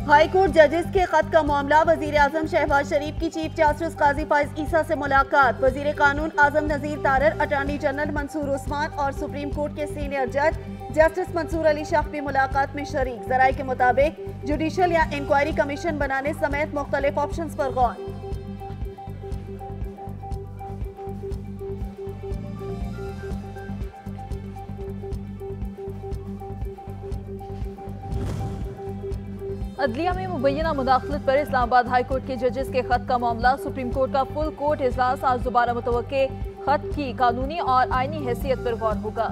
High court जजेस के खत का मामला वज़ीर आज़म शहबाज शरीफ की चीफ जस्टिस काजी फाइज ईसा से मुलाकात। वज़ीर कानून आज़म नजीर तारर, अटॉर्नी जनरल मंसूर उस्मान और सुप्रीम कोर्ट के सीनियर जज जस्टिस मंसूर अली शाह भी मुलाकात में शरीक। जराये के मुताबिक जुडिशल या इंक्वायरी कमीशन बनाने समेत मुख्तलिफ़ ऑप्शन पर गौर। अदलिया में मुबैना मुदाखलत पर इस्लामाबाद हाई कोर्ट के जजेस के खत का मामला। सुप्रीम कोर्ट का फुल कोर्ट इजलास आज दोबारा मुतव खत की कानूनी और आईनी हैसियत पर गौर होगा।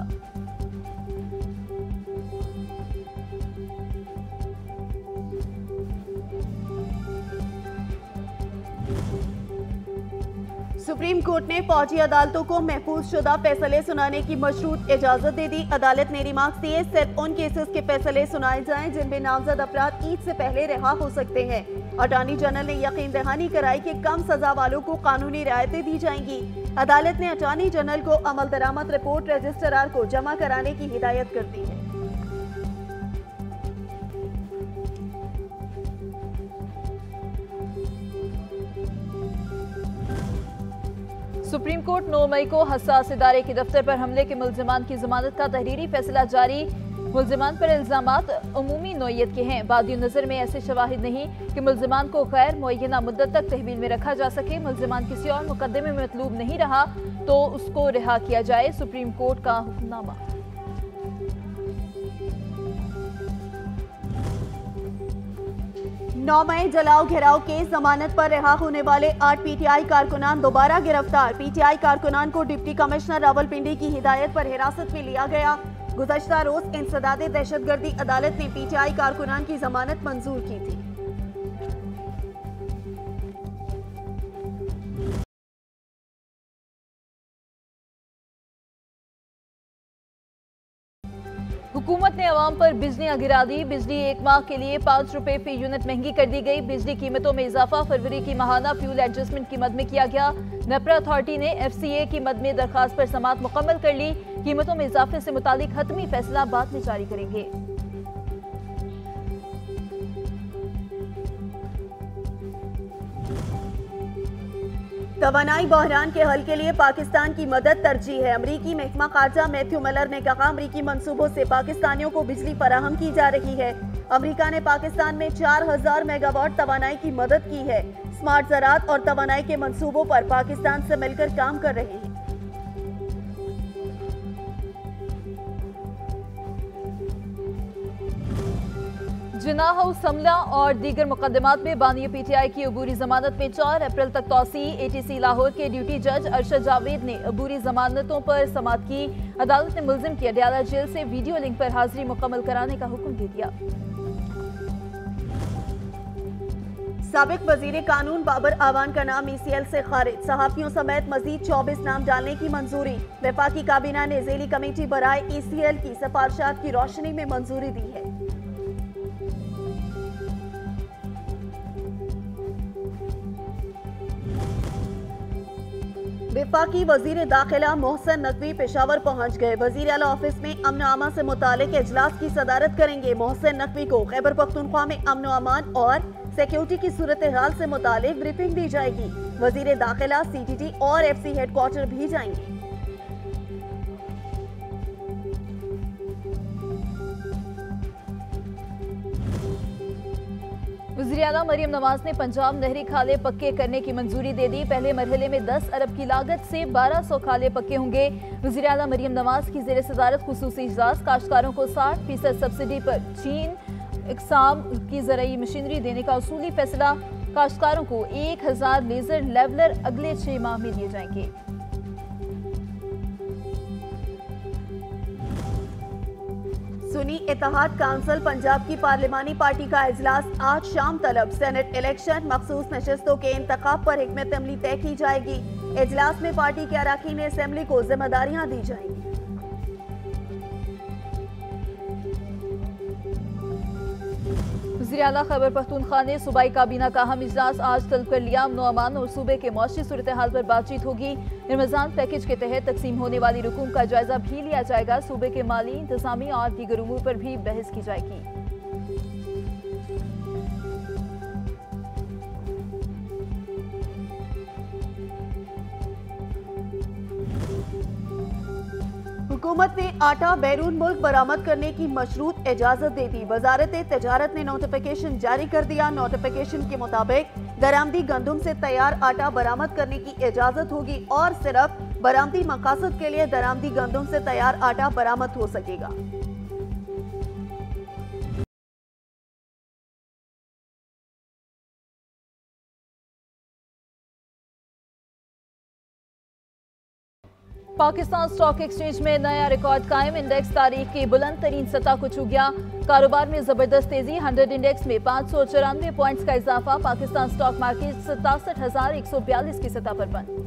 सुप्रीम कोर्ट ने फौजी अदालतों को महफूज शुदा फैसले सुनाने की मशरूत इजाज़त दे दी। अदालत ने रिमार्क दिए, सिर्फ़ उन केसेस के फैसले सुनाए जाएँ जिनमें नामजद अपराध ईद से पहले रिहा हो सकते हैं। अटॉर्नी जनरल ने यकीन दहानी कराई कि कम सजा वालों को कानूनी रियायतें दी जाएँगी। अदालत ने अटॉर्नी जनरल को अमल दरामद रिपोर्ट रजिस्ट्रार को जमा कराने की हिदायत कर दी है। सुप्रीम कोर्ट 9 मई को हसास इदारे के दफ्तर पर हमले के मुलजमान की जमानत का तहरीरी फैसला जारी। मुलजमान पर इल्ज़ाम अमूमी नोयत के हैं। बाद नज़र में ऐसे शवाहिद नहीं कि मुलजमान को गैर मुना मुद्दत तक तहवील में रखा जा सके। मुलजमान किसी और मुकदमे में मतलूब नहीं रहा तो उसको रिहा किया जाए। सुप्रीम कोर्ट का हुक्मनामा। नौ मई जलाओ घेराव केस जमानत पर रिहा होने वाले आठ पीटीआई कारकुनान दोबारा गिरफ़्तार। पीटीआई कारकुनान को डिप्टी कमिश्नर रावलपिंडी की हिदायत पर हिरासत में लिया गया। गुजशत रोज इंसदाद दहशतगर्दी अदालत ने पीटीआई कारकुनान की जमानत मंजूर की थी। हुकूमत ने आवाम पर बिजलियाँ गिरा दी। बिजली एक माह के लिए पाँच रुपए फ़ी यूनिट महँगी कर दी गई। बिजली कीमतों में इजाफा फरवरी की माहाना फ्यूल एडजस्टमेंट की मद में किया गया। नपरा अथॉरिटी ने एफ़ सी ए की मद में दरखास्त पर समात मुकम्मल कर ली। कीमतों में इजाफे से मुतालिक हतमी फैसला बाद में जारी करेंगे। तवानाई बहरान के हल के लिए पाकिस्तान की मदद तरजीह है। अमरीकी महकमा खारजा मैथ्यू मलर ने कहा, अमरीकी मनसूबों से पाकिस्तानियों को बिजली फराहम की जा रही है। अमरीका ने पाकिस्तान में चार हज़ार मेगावाट तोानाई की मदद की है। स्मार्ट ज़रात और तोानाई के मनसूबों पर पाकिस्तान से मिलकर काम कर रहे हैं। जिना हाउस हमला और दीगर मुकदमात में बानी पीटीआई की अबूरी जमानत में चार अप्रैल तक तोसी, एटीसी लाहौर के ड्यूटी जज अरशद जावेद ने अबूरी जमानतों पर समात की। अदालत ने मुलजिम की अडयाला जेल से वीडियो लिंक पर हाजिरी मुकम्मल कराने का हुक्म दे दिया। सबक वज़ीर कानून बाबर आवान का नाम ईसीएल से खारिज। सहाफियों समेत मजीद चौबीस नाम डालने की मंजूरी। विफाकी काबीना ने जेली कमेटी बराए ईसीएल की सिफारशात की रोशनी में मंजूरी दी है। विफाकी वज़ीर दाखिला मोहसन नकवी पेशावर पहुँच गए। वज़ीर अला ऑफ़िस में अमन अमान से मुतालिक इजलास की सदारत करेंगे। मोहसन नकवी को खैबर पख्तनख्वा में अमन अमान और सिक्योरिटी की सूरत हाल से मुतालिक ब्रीफिंग दी जाएगी। वज़ीर दाखिला सी टी टी और एफ़ सी हेडक्वार्टर भी जाएँगे। वजी अला मरियम नवाज़ ने पंजाब नहरी खाले पक्के करने की मंजूरी दे दी। पहले मरहले में 10 अरब की लागत से 1200 खाले पक्के होंगे। वजी अला मरियम नवाज़ की जेर सदारत खसूसी इजलास, काश्तकारों को 60 फ़ीसद सब्सिडी पर चीन इकसाम की ज़रिए मशीनरी देने का असूली फैसला। काश्तकारों को एक हज़ार लेजर लेवलर अगले छह माह में दिए जाएँगे। सुनी इतिहाद काउंसिल पंजाब की पार्लिमानी पार्टी का अजलास आज शाम तलब। सेनेट इलेक्शन, मखसूस नशस्तों के इंतखब पर हमत अमली तय की जाएगी। इजलास में पार्टी के अरकान असम्बली को जिम्मेदारियाँ दी जाएँगी। वजी अला खैबर पख्तूनख्वा ने सूबाई काबीना का अहम इजलास आज तल कर लिया। अमनो अमान और सूबे के मौसी सूरत हाल पर बातचीत होगी। रमज़ान पैकेज के तहत तकसीम होने वाली रकूम का जायजा भी लिया जाएगा। सूबे के माली इंतजामी और दीगर उमूर पर भी बहस की जाएगी। हुकूमत ने आटा बैरून मुल्क बरामद करने की मशरूत इजाज़त दे दी। वजारत तजारत ने नोटिफिकेशन जारी कर दिया। नोटिफिकेशन के मुताबिक दरामदी गंदम से तैयार आटा बरामद करने की इजाज़त होगी और सिर्फ़ बरामदी मकासद के लिए दरामदी गंदुम से तैयार आटा बरामद हो सकेगा। पाकिस्तान स्टॉक एक्सचेंज में नया रिकॉर्ड कायम। इंडेक्स तारीख की बुलंद तरीन सतह को छू गया। कारोबार में ज़बरदस्त तेज़ी। 100 इंडेक्स में पाँच सौ चौरानवे पॉइंट्स का इजाफा। पाकिस्तान स्टॉक मार्केट सतासठ हज़ार एक सौ बयालीस की सतह पर बंद।